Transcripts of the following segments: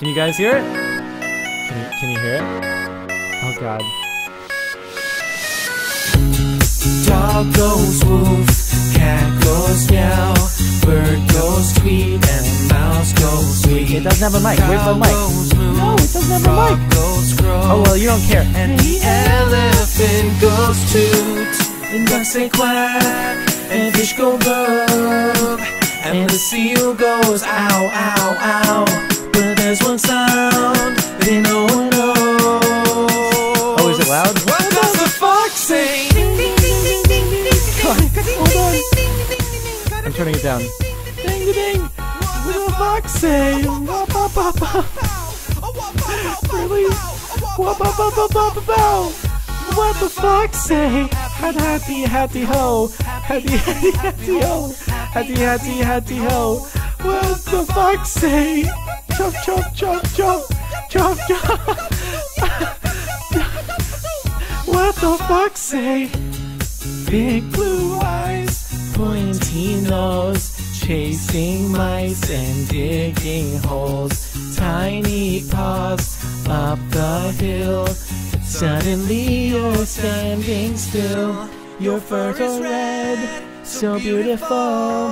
Can you guys hear it? Can you, can you hear it? Oh god. Dog goes woof, cat goes meow, bird goes tweet, and mouse goes tweet. It doesn't have a mic. Where's the mic? No, it doesn't have a mic. Oh well, you don't care. and the elephant goes toot, and ducks say quack, and fish go burp, and the seal goes ow, ow, ow. There's one sound that no one knows. Oh, is it loud? What does the fox say? I'm turning it down. Ding a ding. What does the fox say? Really? What the fox say? Hatty, hatty, ho. Hatty, hatty, hatty, ho. Hatty, hatty, hatty, ho. What the fox say? Chop, chop, chop, chop. Chop, chop. What the fox say? Big blue eyes, pointy nose, chasing mice and digging holes. Tiny paws up the hill. Suddenly you're standing still. Your fur is red, so beautiful,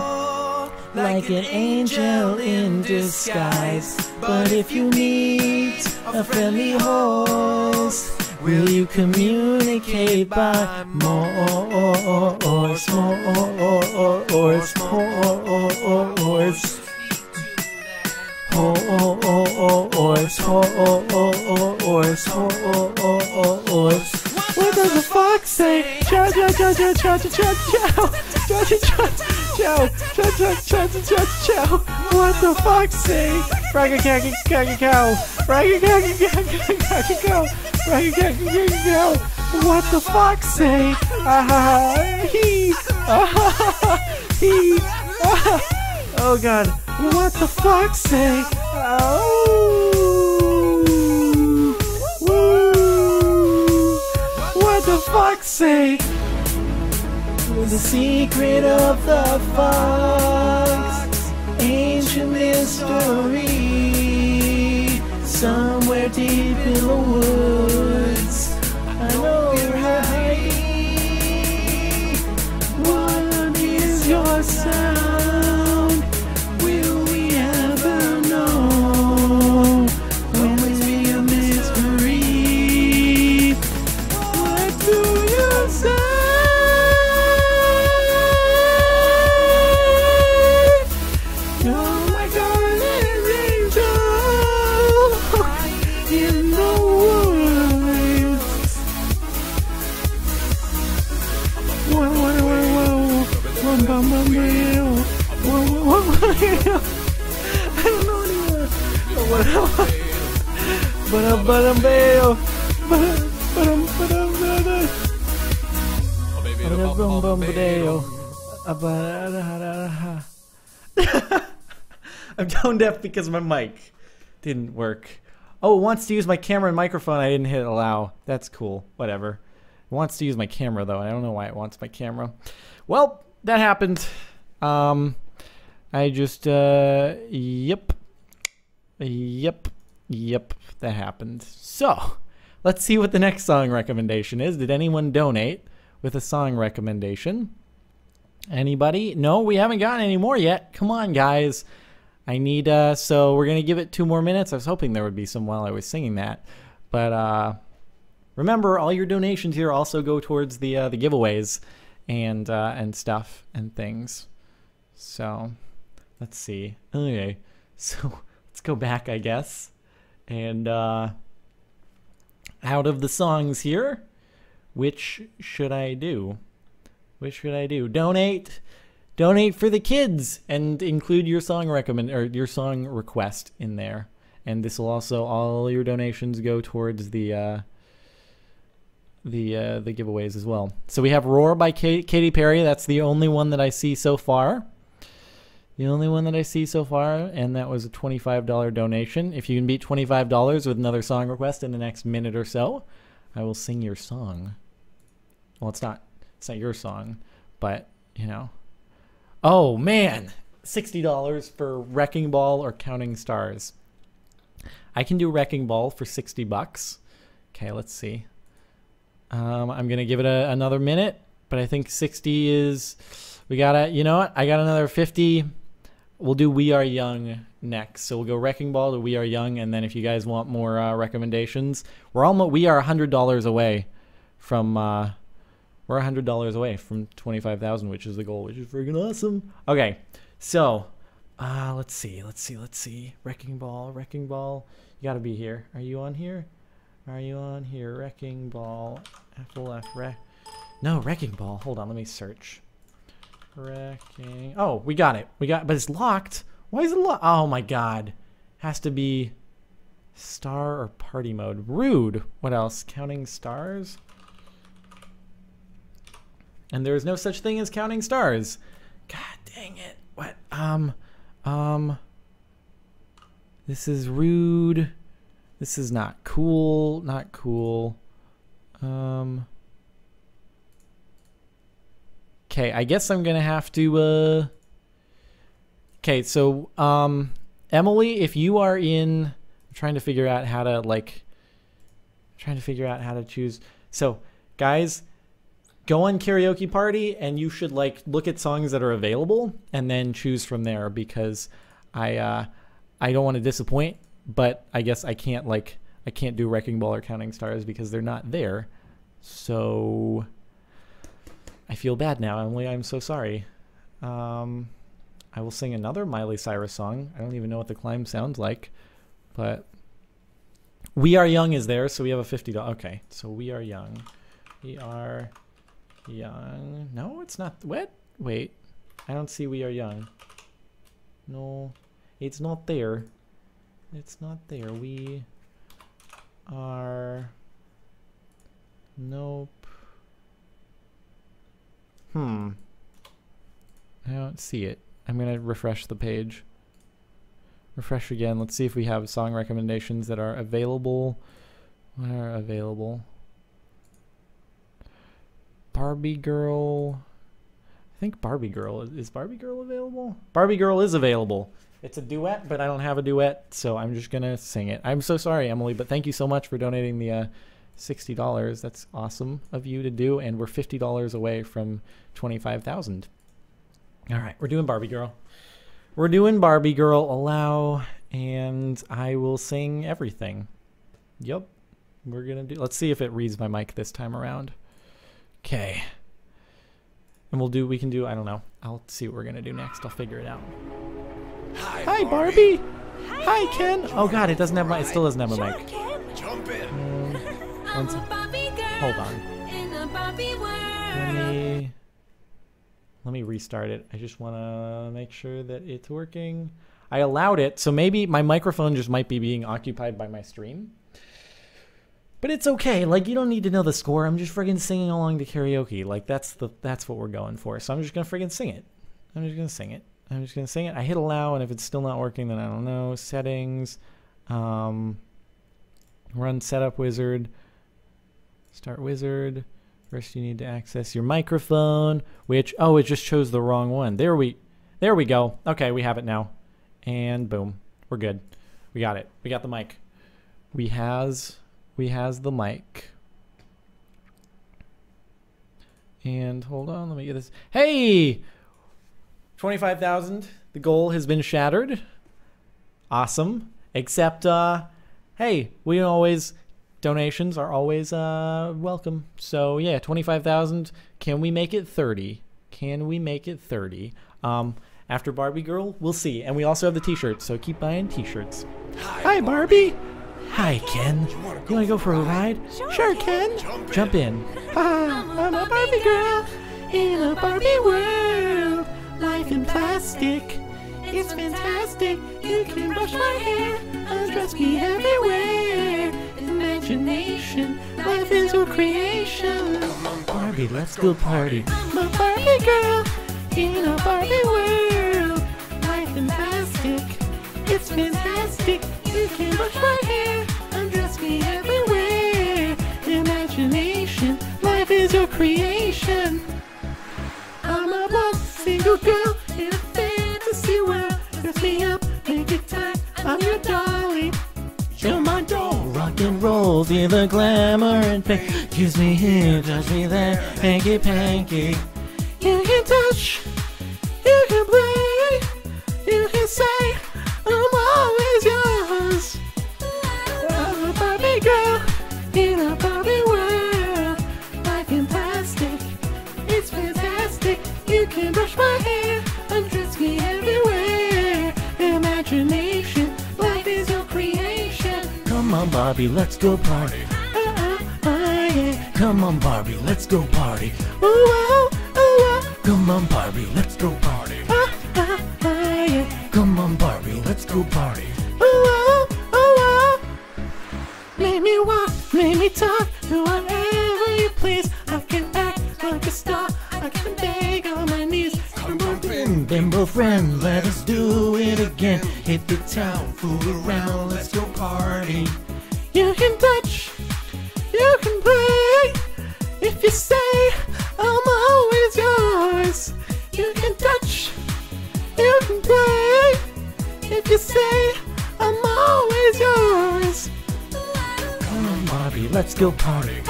like an angel in disguise. But if you meet a friendly horse, Will you communicate by Morse, Morse, Morse, Morse? Horse, horse, horse. What does the fox say? Chow, chow, chow, chow, chow, chow, chow, chow, chow, chow, chow, chow, chow, chow, chow, chow, chow. What the fox say? Ragga, cagga, cagga, cow. Ragga, cagga, cagga, cagga, cow. Ragga, cagga, cagga, cow. What the fox say? Ah ha ha, he, ah ha ha, he, ah. Oh god, what the fox say? Oh, the fox say? The secret of the fox, ancient mystery. Somewhere deep in the woods, I know you're hiding. Is your sound? Because my mic didn't work. Oh, it wants to use my camera and microphone. I didn't hit allow. That's cool. Whatever. It wants to use my camera though. I don't know why it wants my camera. Well, that happened. Um, I just uh, yep, yep, yep. That happened. So, let's see what the next song recommendation is. Did anyone donate with a song recommendation? Anybody? No, we haven't gotten any more yet. Come on, guys. I need uh so we're gonna give it two more minutes. I was hoping there would be some while I was singing that. But uh remember all your donations here also go towards the uh the giveaways and uh and stuff and things. So let's see. Okay. So let's go back I guess. And uh out of the songs here, which should I do? Which should I do? Donate, donate for the kids, and include your song recommend or your song request in there. And this will also all your donations go towards the uh, the uh, the giveaways as well. So we have "Roar" by Kate, Katy Perry. That's the only one that I see so far. The only one that I see so far, and that was a twenty-five dollar donation. If you can beat twenty-five dollars with another song request in the next minute or so, I will sing your song. Well, it's not it's not your song, but you know. Oh man, sixty dollars for Wrecking Ball or Counting Stars. I can do Wrecking Ball for 60 bucks. Okay, let's see. Um, I'm gonna give it a, another minute, but I think 60 is. We gotta. You know what? I got another 50. We'll do We Are Young next. So we'll go Wrecking Ball to We Are Young, and then if you guys want more uh, recommendations, we're almost. We are hundred dollars away from. Uh, we're hundred dollars away from twenty five thousand, which is the goal, which is freaking awesome. Okay, so uh, let's see, let's see, let's see. Wrecking Ball, Wrecking Ball. You gotta be here. Are you on here? Are you on here? Wrecking Ball. F Wreck. No, Wrecking Ball. Hold on, let me search. Wrecking. Oh, we got it. We got, but it's locked. Why is it locked? Oh my god. Has to be star or party mode. Rude. What else? Counting stars? And there is no such thing as counting stars. God dang it. What? Um, um, this is rude. This is not cool. Not cool. Um, okay, I guess I'm gonna have to, uh, okay, so, um, Emily, if you are in, I'm trying to figure out how to, like, trying to figure out how to choose. So, guys, go on karaoke party and you should like look at songs that are available and then choose from there because I uh I don't want to disappoint, but I guess I can't like I can't do Wrecking Ball or Counting Stars because they're not there. So I feel bad now, Emily. I'm so sorry. Um I will sing another Miley Cyrus song. I don't even know what the climb sounds like, but We Are Young is there, so we have a $50. Okay, so We Are Young. We are Young. No, it's not. What? Wait. I don't see We Are Young. No, it's not there. It's not there. We are. Nope. Hmm. I don't see it. I'm going to refresh the page. Refresh again. Let's see if we have song recommendations that are available. What are available? Barbie Girl. I think Barbie Girl is Barbie Girl available? Barbie Girl is available. It's a duet, but I don't have a duet, so I'm just gonna sing it. I'm so sorry, Emily, but thank you so much for donating the uh, sixty dollars. That's awesome of you to do, and we're fifty dollars away from twenty-five thousand. All right, we're doing Barbie Girl. We're doing Barbie Girl. Allow, and I will sing everything. Yep, we're gonna do. Let's see if it reads my mic this time around. Okay. And we'll do, we can do, I don't know. I'll see what we're going to do next. I'll figure it out. Hi, Hi, Barbie. Barbie. Hi, Ken. Oh, God, it doesn't have my, it still doesn't have a Sure mic. can. Jump in. Mm, I'm a. Barbie girl Hold on. in a Barbie Let me, let me restart it. I just want to make sure that it's working. I allowed it, so maybe my microphone just might be being occupied by my stream. But it's okay. Like you don't need to know the score. I'm just friggin' singing along to karaoke. Like that's the that's what we're going for. So I'm just gonna friggin' sing it. I'm just gonna sing it. I'm just gonna sing it. I hit allow, and if it's still not working, then I don't know. Settings, um, run setup wizard, start wizard. First, you need to access your microphone, which oh, it just chose the wrong one. There we, there we go. Okay, we have it now, and boom, we're good. We got it. We got the mic. We has we has the mic. And hold on, let me get this. Hey, twenty-five thousand. The goal has been shattered. Awesome. Except, uh, hey, we always donations are always uh welcome. So yeah, twenty-five thousand. Can we make it thirty? Can we make it thirty? Um, after Barbie Girl, we'll see. And we also have the T-shirts, so keep buying T-shirts. Hi, Barbie. Hi, Ken. You want to go for a ride? Sure, Ken. Jump Jump in. Ah, I'm a Barbie girl in a Barbie world. Life in plastic. It's fantastic. You can brush my hair, undress me everywhere. Imagination, life is your creation. Barbie, let's go party. I'm a Barbie girl in a Barbie world. Life in plastic. It's fantastic. You can brush my hair, your creation. I'm a one single girl in a fantasy world. Dress me up, make it tight. I'm your darling. Chill my door. Rock and roll, feel the glamour and fame. Kiss me here, touch me there, hanky panky. Barbie, let's go party. Come on, Barbie, let's go party. Ooh, ah, ooh, ah. Come on, Barbie, let's go party. Ah, ah, ah, yeah. Come on, Barbie, let's go party. Ooh, ah, ooh, ah. Make me walk, make me talk, do whatever you please. I can act like a star, I can beg on my knees. Come on, bim, bimbo friend, let us do it again. Hit the town, fool around, Let's go party.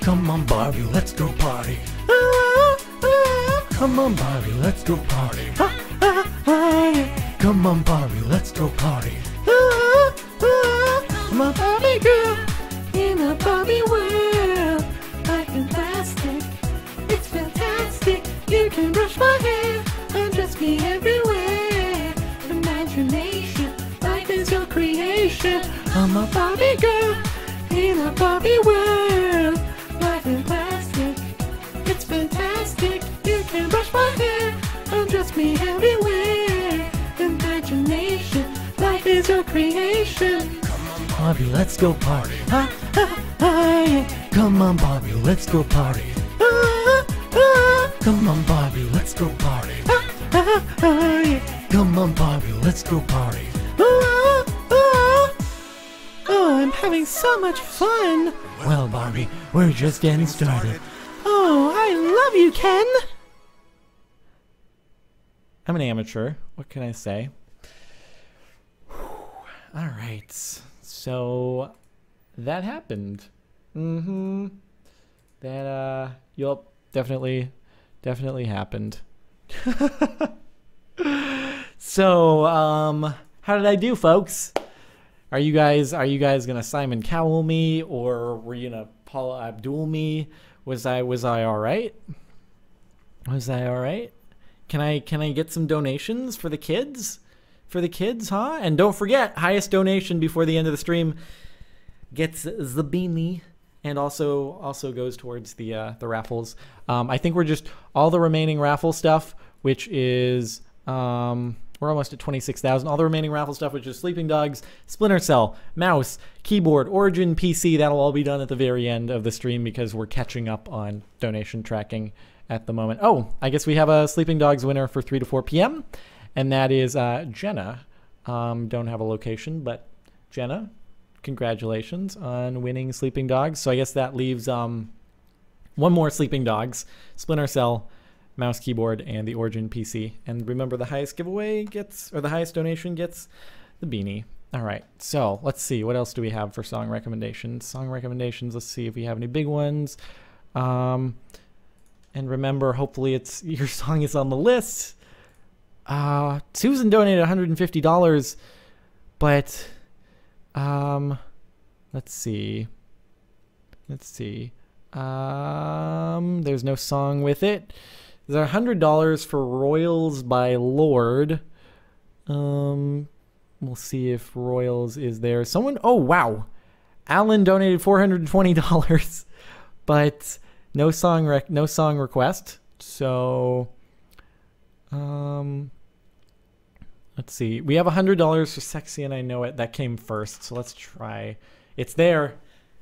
Come on, Barbie, let's go party. Come on, Barbie, let's go party. Come on, Barbie, let's go party. A Barbie girl in a Barbie world. Life in plastic, it's fantastic. You can brush my hair, undress me everywhere. Imagination, life is your creation. I'm a Barbie girl in a Barbie world. Life in plastic, it's fantastic. You can brush my hair, undress me everywhere. Imagination, life is your creation. Come on, Barbie, let's go party. Ah, ah, ah, yeah. Come on, Barbie, let's go party. Ah, ah, come on, Barbie, let's go party. Ah, ah, ah, yeah. Come on, Barbie, let's go party. Having so much fun. Well, Barbie, we're just getting started. Oh, I love you, Ken. I'm an amateur. What can I say? All right. So that happened. Mm-hmm. That uh yup, definitely definitely happened. so, um how did I do, folks? Are you guys are you guys gonna Simon Cowell me or were you gonna Paula Abdul me? Was I was I alright? Was I alright? Can I can I get some donations for the kids? For the kids, huh? And don't forget, highest donation before the end of the stream gets the beanie and also also goes towards the uh, the raffles. Um, I think we're just all the remaining raffle stuff, which is um, we're almost at twenty six thousand. All the remaining raffle stuff, which is Sleeping Dogs, Splinter Cell, mouse, keyboard, Origin PC. That'll all be done at the very end of the stream because we're catching up on donation tracking at the moment. Oh, I guess we have a Sleeping Dogs winner for three to four p.m. And that is uh, Jenna. Um, don't have a location, but Jenna, congratulations on winning Sleeping Dogs. So I guess that leaves um, one more Sleeping Dogs, Splinter Cell, mouse, keyboard, and the Origin PC. And remember, the highest giveaway gets, or the highest donation gets the beanie. All right, so let's see. What else do we have for song recommendations? Song recommendations, let's see if we have any big ones. Um, and remember, hopefully it's your song is on the list. Uh, Susan donated $150, but um, let's see. Let's see. Um, there's no song with it. There's a hundred dollars for Royals by Lorde. Um, we'll see if Royals is there. Someone. Oh wow, Alan donated four hundred and twenty dollars, but no song rec- no song request. So, um, let's see. We have a hundred dollars for "Sexy" and I know it. That came first, so let's try. It's there.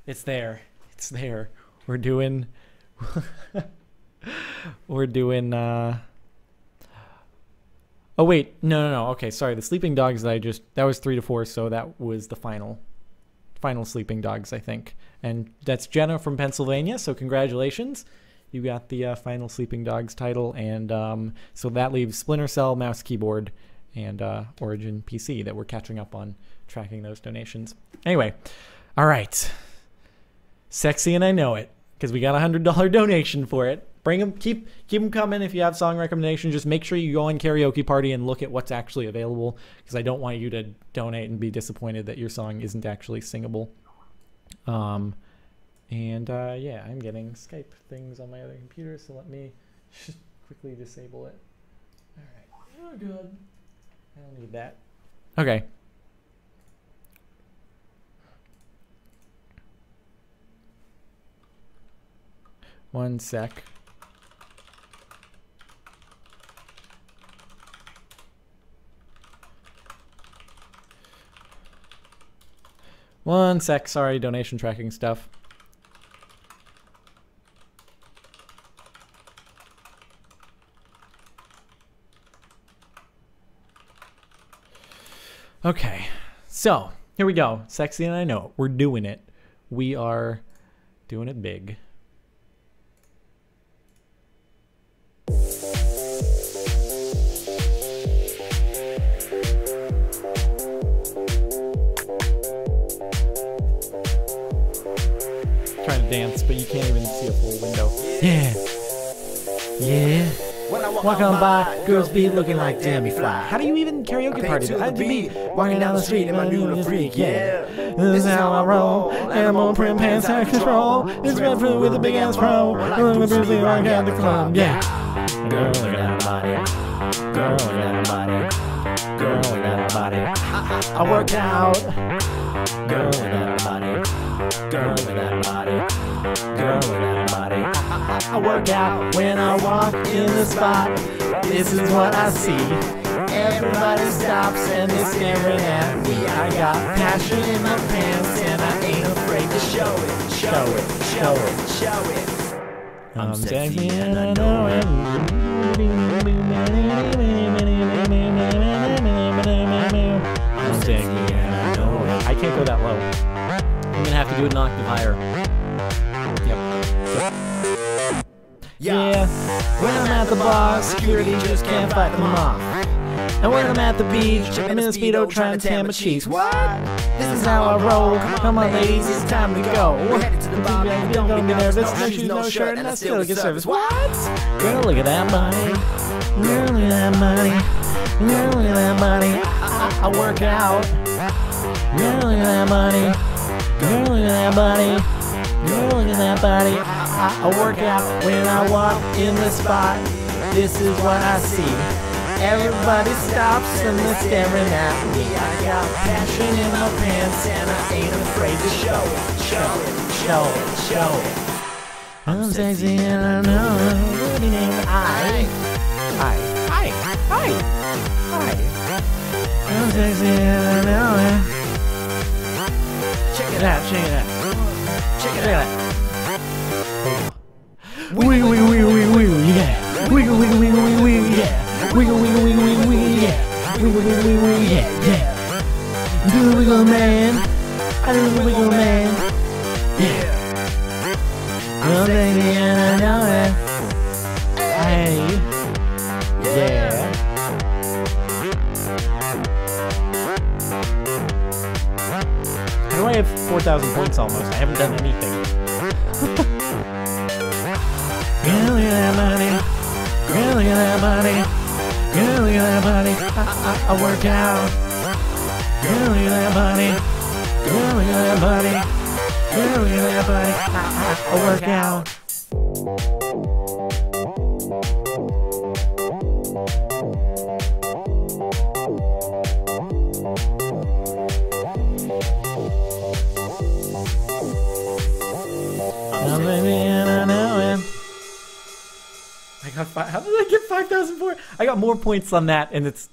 It's there. It's there. We're doing. we're doing. uh Oh wait, no, no, no. Okay, sorry. The sleeping dogs that I just that was three to four, so that was the final, final sleeping dogs, I think. And that's Jenna from Pennsylvania. So congratulations, you got the uh, final sleeping dogs title, and um, so that leaves Splinter Cell, mouse, keyboard, and uh, Origin PC that we're catching up on tracking those donations. Anyway, all right. Sexy and I know it because we got a hundred dollar donation for it. Bring them, keep keep them coming. If you have song recommendations, just make sure you go on Karaoke Party and look at what's actually available because I don't want you to donate and be disappointed that your song isn't actually singable. Um, and uh, yeah, I'm getting Skype things on my other computer, so let me just quickly disable it. All right. Oh, good. I don't need that. Okay. One sec. One sec. Sorry, donation tracking stuff. Okay, so here we go. Sexy and I know it. We're doing it. We are doing it big. Yeah. Walk on by, girls be looking like Demi Fly. How do you even karaoke party? to I be walking down the street in my new freak, yeah. This is how I roll. Animal print pants have control. It's red fruit with a big ass pro. I look at Bruce Lee rock at the club. Yeah. Girl, look at that body. Girl, look at that body. Girl, look at that body. I work out. Girl, look at that body. Girl, look at that body. I work out when I walk in the spot. This is what I see. Everybody stops and they're staring at me. I got passion in my pants and I ain't afraid to show it. Show it, show it, show it. I'm sexy and I know it. I'm sexy and I know it. I can't go that low. I'm gonna have to do it an octave higher. Yeah. When I'm at the bar, security just can't fight them off. And when I'm at the beach, I'm in a speedo trying to tan my cheeks. What? This is how I roll. Come on, ladies, it's time to go. We're headed to the bar, baby, Don't be nervous. No shoes, no shirt, and I still get service. What? Girl, look at that money. Girl, look at that money. Girl, look at that money. I, I work out. Girl, look at that money. Girl, look at that body. Girl, look at that body. I, work out when I walk in the spot. This is what I see. Everybody stops and they're staring at me. I got passion in my pants and I ain't afraid to show it, show it, show it, show it. I'm sexy and I know it. I, I, I, I, I. I'm sexy and I know it. Check it out, check it out. Check it out. Wiggle, wiggle, wiggle, wiggle, wiggle, yeah. Wiggle, wiggle, wiggle, wiggle, wiggle, yeah. Wiggle, wiggle, wiggle, wiggle, wiggle, yeah. Wiggle, wiggle, wiggle, wiggle, yeah, yeah. Do the wiggle man. I do the wiggle man. Yeah. Well, baby, I know it. Hey. Yeah. How do I have 4,000 points almost? I haven't done anything. Girl, look at that body. Girl, look at that body. Girl, look at that body. I work out. Girl, look at that body. Girl, look at that body. Girl, look at that body. I, I, I work out. Five. How did I get five thousand four? I got more points on that, and it's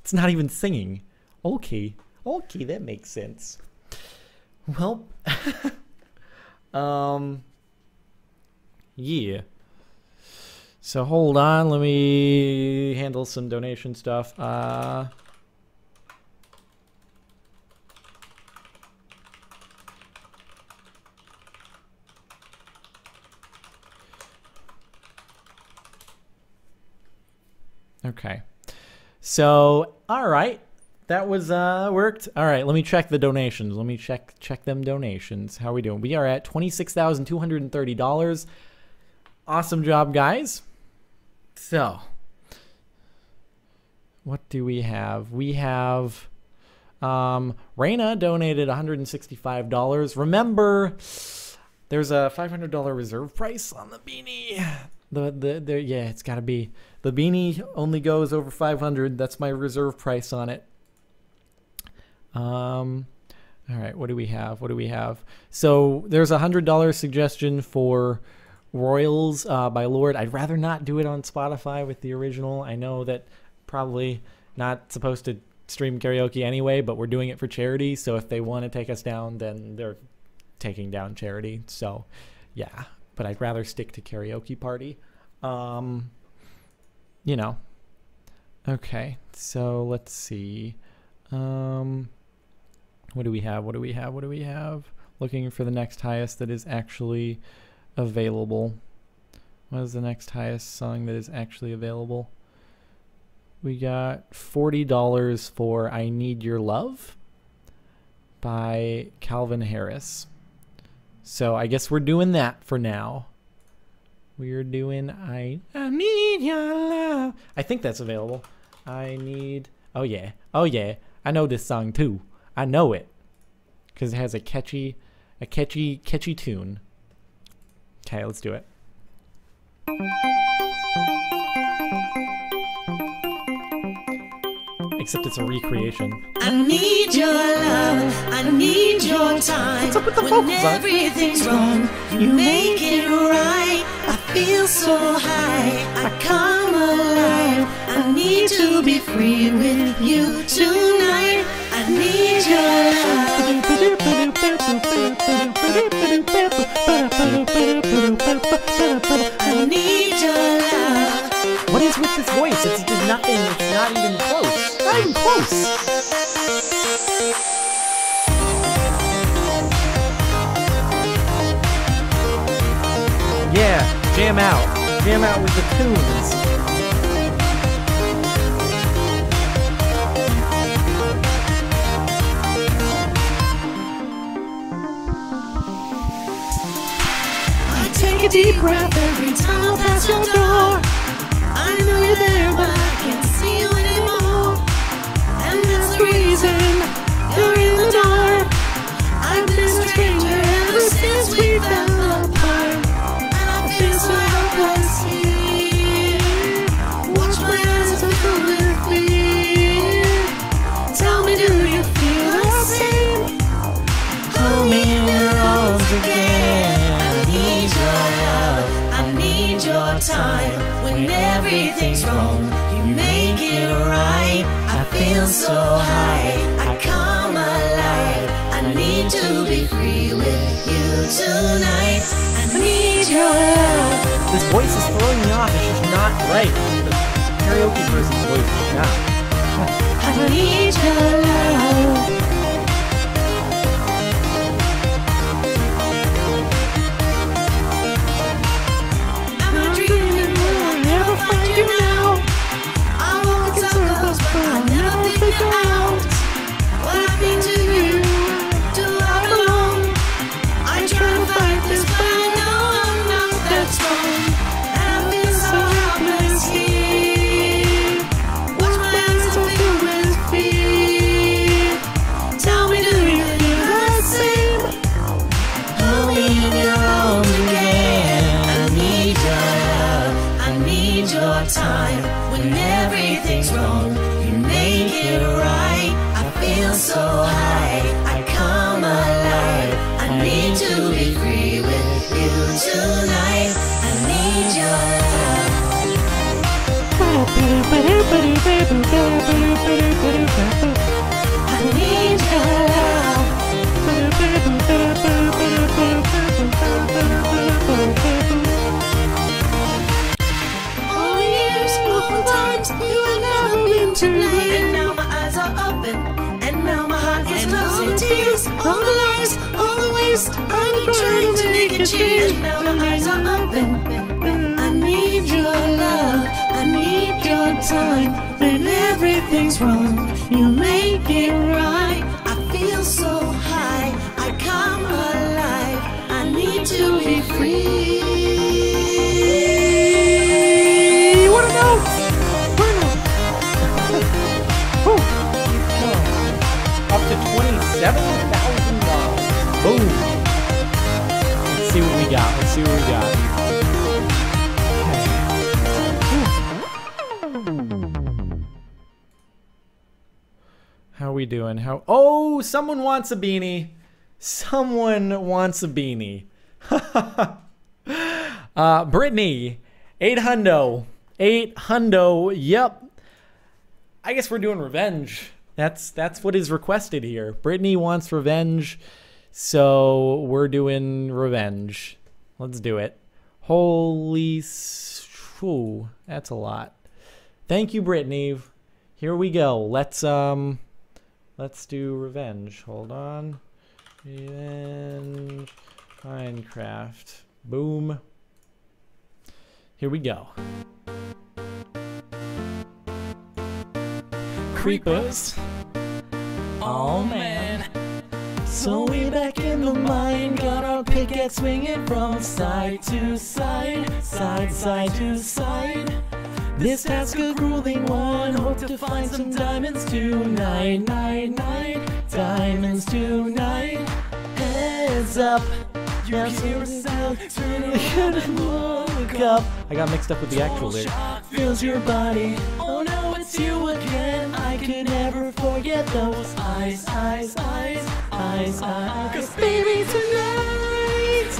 it's not even singing. Okay, okay, that makes sense. Well, um, yeah. So hold on, let me handle some donation stuff. Uh. Okay. So all right. That was uh worked. All right, let me check the donations. Let me check check them donations. How are we doing? We are at twenty six thousand two hundred and thirty dollars. Awesome job, guys. So, what do we have? We have um Raina donated $165. Remember there's a $500 reserve price on the beanie. The the, the yeah, it's got to be. The beanie only goes over 500. That's my reserve price on it. Um all right, what do we have? What do we have? So, there's a $100 suggestion for Royals uh, by Lorde. I'd rather not do it on Spotify with the original. I know that probably not supposed to stream karaoke anyway, but we're doing it for charity. So if they want to take us down, then they're taking down charity. So yeah, but I'd rather stick to karaoke party. Um, you know. Okay, so let's see. Um, what do we have? What do we have? What do we have? Looking for the next highest that is actually available. What is the next highest song that is actually available? We got $40 for I Need Your Love by Calvin Harris. So I guess we're doing that for now. We're doing I I need your love. I think that's available. I need Oh yeah. Oh yeah. I know this song too. I know it. Cuz it has a catchy a catchy catchy tune. Okay, let's do it. Except it's a recreation. I need your love. I need your time. What's up with the when everything's wrong, you make it right. Feel so high. I come alive. I need to be free with you tonight. I need your love. I need your love. What is with this voice? It's nothing. It's not even close. Not even close. Jam out. Jam out with the tunes. I take a deep breath every time I pass your door. I know you're there, but I can't see you This voice is throwing me off. It's just not right. The karaoke person's voice is not. I need your love. To. And now my eyes are open, and now my heart is. All the tears, all the lies, all the waste. Been trying to make a change. Everything's wrong, we doing? How? Oh, someone wants a beanie. Someone wants a beanie. uh, Brittany, eight hundo, eight hundo. Yep. I guess we're doing revenge. That's that's what is requested here. Brittany wants revenge, so we're doing revenge. Let's do it. Holy, s- whew, that's a lot. Thank you, Brittany. Here we go. Let's um, let's do revenge. Hold on. Revenge, Minecraft. Boom. Here we go. Creepers. Oh man. So we back in the mine, got our pickaxe swinging from side to side, side, side to side. This task a grueling one, hope to find some diamonds tonight, night, night, diamonds tonight. Heads up, you hear a sound, turn around and look up. I got mixed up with the actual lyric. Fills your body, oh no, it's you again. I can never forget those eyes, eyes, eyes, eyes, eyes. Cause baby, tonight,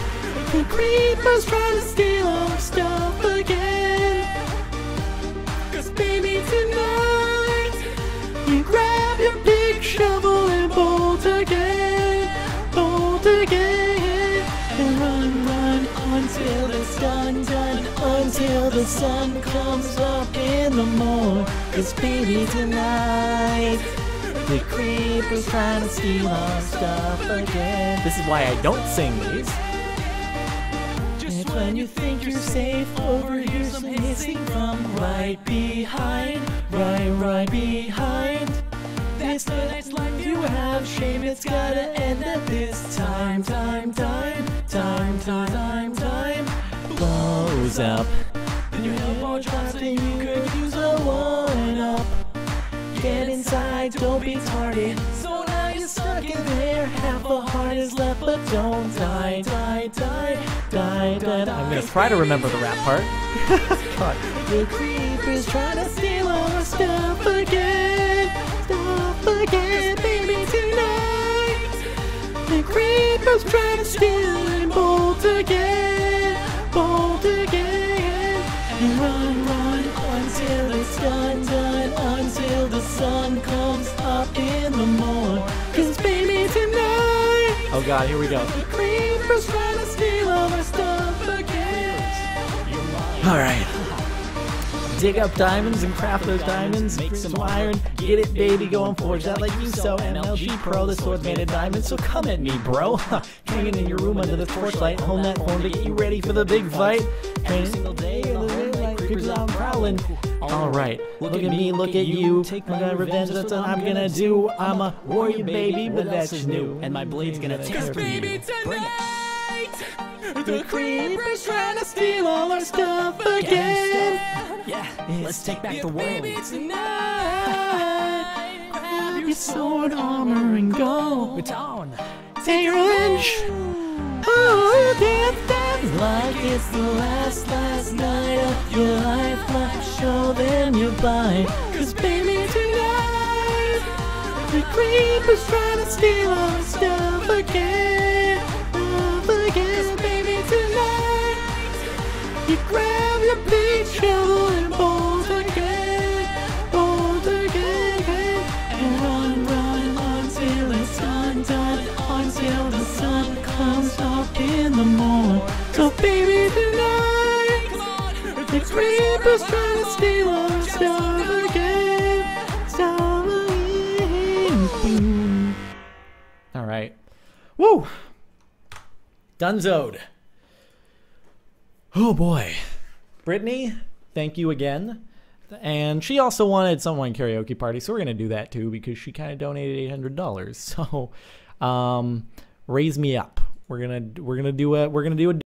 the creepers try to steal our stuff until the sun comes up in the morning. Cause baby, tonight, the creepers trying to steal our stuff again. This is why I don't sing these. Just when you think you're safe, over here some hissing from right behind, right, right behind. That's the next life you have. Shame it's gotta end at this time, time, time, time, time, time, time. Blows up. Then your elbow drops and you could use a one up. Get inside, don't be tardy. So now you're stuck in there. Half a heart is left, but don't die, die, die, die, die. die. I'm gonna try to remember the rap part. God. The creepers trying to steal our stuff again, stuff again, baby tonight. The creepers trying to steal and bolt again, bolt again, and run, run until it's done, done, until the sun comes up in the morning. Cause baby tonight, oh god, here we go. Creepers trying to steal all our stuff again. All right. Dig up diamonds and craft those diamonds. Make some iron. Get it, baby. Go and forge that like you so. MLG Pro, the sword's made of diamonds. So come at me, bro. Hanging in your room under the torchlight. Hone that horn to get you ready for the big fight. Training single day in the daylight. Creepers out prowling. All right. Look at me, look at you. Take my revenge. That's what I'm gonna do. I'm a warrior, baby, but that's just new. And my blade's gonna tear through you. Bring it. The creepers trying to steal all our stuff again. Yeah, let's take back the world. Tonight, grab your sword, armor, and go. It's on. Take revenge. Oh, dance, dance like it's the last, last night of your life. Like show them your bite. Cause baby, tonight, the creepers trying to steal our stuff again. Stuff again, baby, tonight. You grab your big shovel the morn. So baby, tonight, it's rainbows to steal our again. All right. Woo! Dunzoed. Oh boy. Brittany, thank you again. And she also wanted someone karaoke party, so we're gonna do that too because she kind of donated eight hundred dollars. So, um, raise me up. We're gonna we're gonna do a we're gonna do a